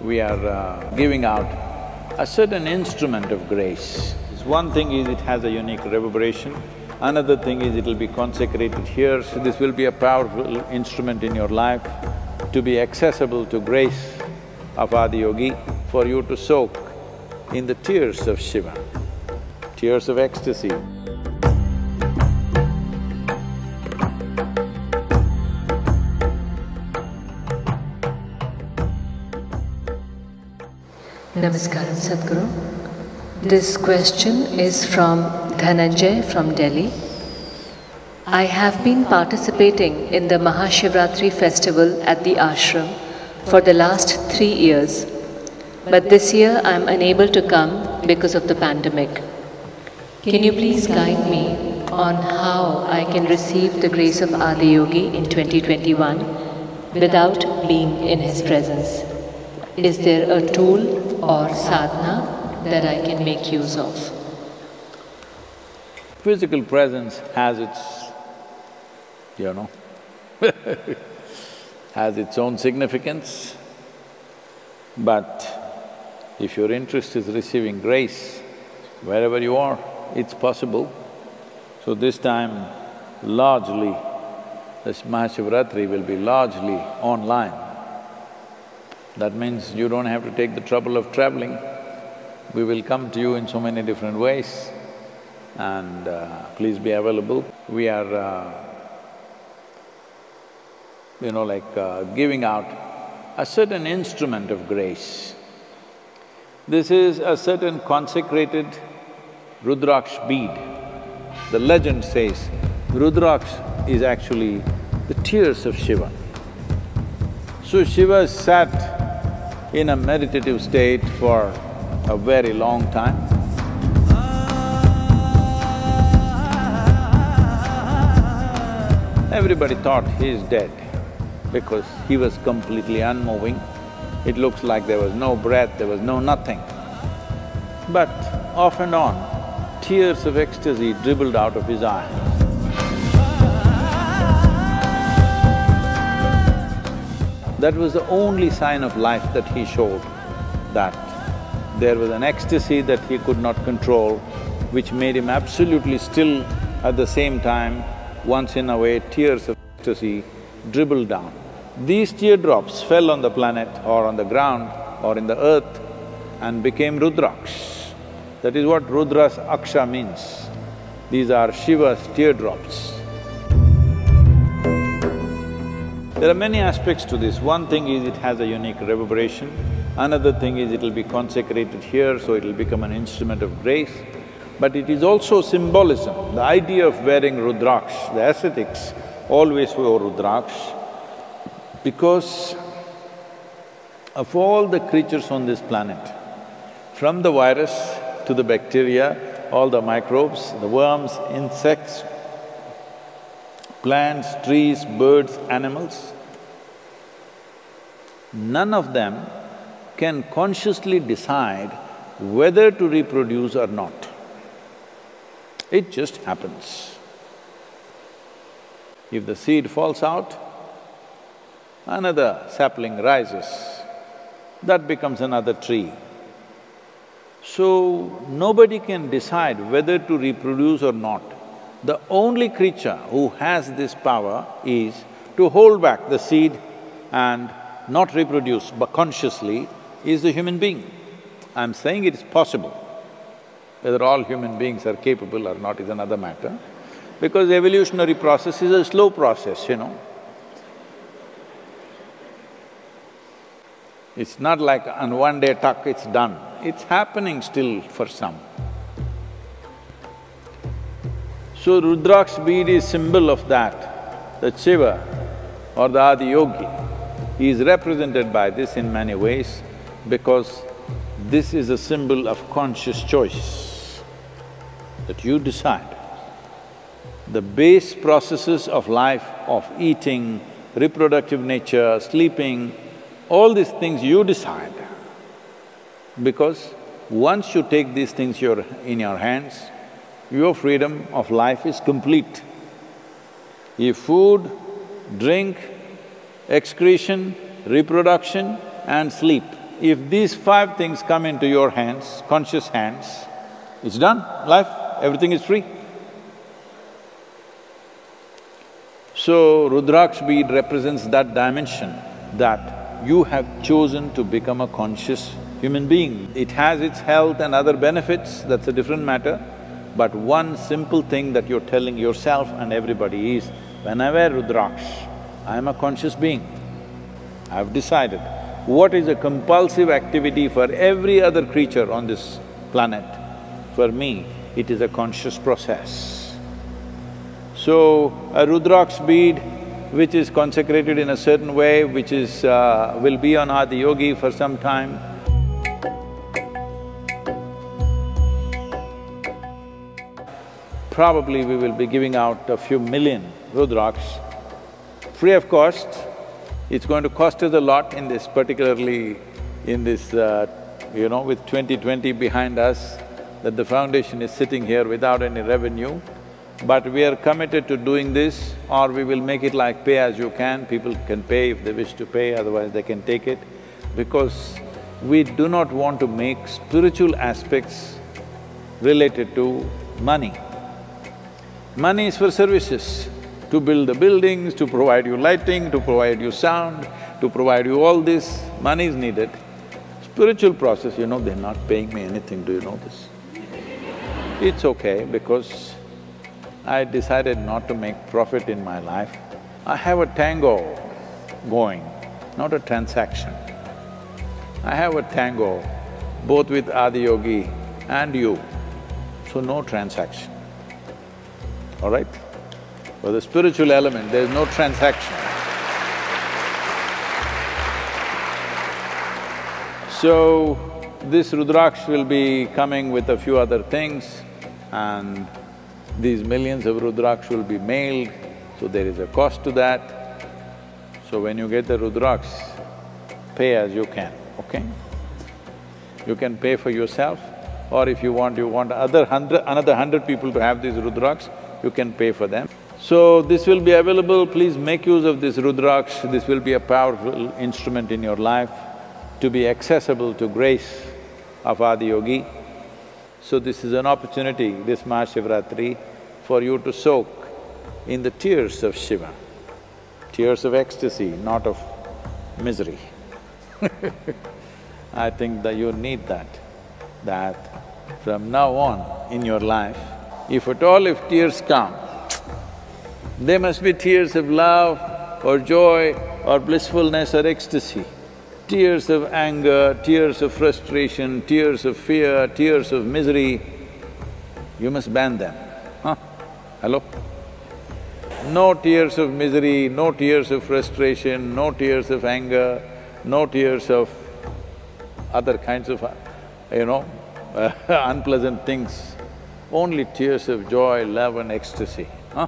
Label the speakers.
Speaker 1: We are uh, giving out a certain instrument of grace. One thing is it has a unique reverberation, another thing is it'll be consecrated here, so this will be a powerful instrument in your life to be accessible to grace of Adiyogi, for you to soak in the tears of Shiva, tears of ecstasy.
Speaker 2: Namaskaram Sadhguru. This question is from Dhananjay from Delhi. I have been participating in the Mahashivratri festival at the ashram for the last three years, but this year I am unable to come because of the pandemic. Can you please guide me on how I can receive the grace of Adiyogi in 2021 without being in his presence? Is there a tool or sadhana that I can make use of?
Speaker 1: Physical presence has its, you know, has its own significance, but if your interest is receiving grace, wherever you are, it's possible. So this time, largely, this Mahashivratri will be largely online. That means you don't have to take the trouble of traveling. We will come to you in so many different ways and uh, please be available. We are, uh, you know, like uh, giving out a certain instrument of grace. This is a certain consecrated Rudraksh bead. The legend says Rudraksh is actually the tears of Shiva. So Shiva sat in a meditative state for a very long time. Everybody thought he is dead because he was completely unmoving. It looks like there was no breath, there was no nothing. But off and on, tears of ecstasy dribbled out of his eyes. That was the only sign of life that he showed, that there was an ecstasy that he could not control, which made him absolutely still at the same time, once in a way tears of ecstasy dribbled down. These teardrops fell on the planet or on the ground or in the earth and became Rudraksh. That is what Rudra's Aksha means. These are Shiva's teardrops. There are many aspects to this. One thing is it has a unique reverberation, another thing is it'll be consecrated here, so it'll become an instrument of grace. But it is also symbolism. The idea of wearing Rudraksh, the ascetics always wear Rudraksh because of all the creatures on this planet, from the virus to the bacteria, all the microbes, the worms, insects, plants, trees, birds, animals, none of them can consciously decide whether to reproduce or not. It just happens. If the seed falls out, another sapling rises, that becomes another tree. So, nobody can decide whether to reproduce or not. The only creature who has this power is to hold back the seed and not reproduce but consciously is the human being. I'm saying it is possible. Whether all human beings are capable or not is another matter, because the evolutionary process is a slow process, you know. It's not like on one day tuck, it's done. It's happening still for some. So Rudraksh bead is symbol of that, that Shiva or the Adi Adiyogi is represented by this in many ways because this is a symbol of conscious choice, that you decide. The base processes of life, of eating, reproductive nature, sleeping, all these things you decide. Because once you take these things in your hands, your freedom of life is complete. If food, drink, excretion, reproduction and sleep if these five things come into your hands, conscious hands, it's done, life, everything is free. So, Rudraksh bead represents that dimension that you have chosen to become a conscious human being. It has its health and other benefits, that's a different matter. But one simple thing that you're telling yourself and everybody is, when I wear Rudraksh, I am a conscious being. I've decided what is a compulsive activity for every other creature on this planet. For me, it is a conscious process. So, a Rudraksh bead which is consecrated in a certain way, which is… Uh, will be on Adiyogi for some time, probably we will be giving out a few million Rudraksh free of cost. It's going to cost us a lot in this, particularly in this, uh, you know, with 2020 behind us, that the foundation is sitting here without any revenue. But we are committed to doing this or we will make it like pay as you can, people can pay if they wish to pay, otherwise they can take it. Because we do not want to make spiritual aspects related to money. Money is for services to build the buildings, to provide you lighting, to provide you sound, to provide you all this, money is needed. Spiritual process, you know, they're not paying me anything, do you know this? It's okay because I decided not to make profit in my life. I have a tango going, not a transaction. I have a tango both with Adiyogi and you, so no transaction, all right? For the spiritual element, there is no transaction. So, this Rudraksh will be coming with a few other things and these millions of Rudraksh will be mailed, so there is a cost to that. So when you get the Rudraksh, pay as you can, okay? You can pay for yourself or if you want, you want other hundred… another hundred people to have these Rudraksh, you can pay for them. So this will be available, please make use of this Rudraksh, this will be a powerful instrument in your life to be accessible to grace of Adiyogi. So this is an opportunity, this Mahashivratri, for you to soak in the tears of Shiva, tears of ecstasy, not of misery. I think that you need that, that from now on in your life, if at all if tears come, they must be tears of love or joy or blissfulness or ecstasy. Tears of anger, tears of frustration, tears of fear, tears of misery, you must ban them. Huh? Hello? No tears of misery, no tears of frustration, no tears of anger, no tears of other kinds of, you know, unpleasant things. Only tears of joy, love and ecstasy, huh?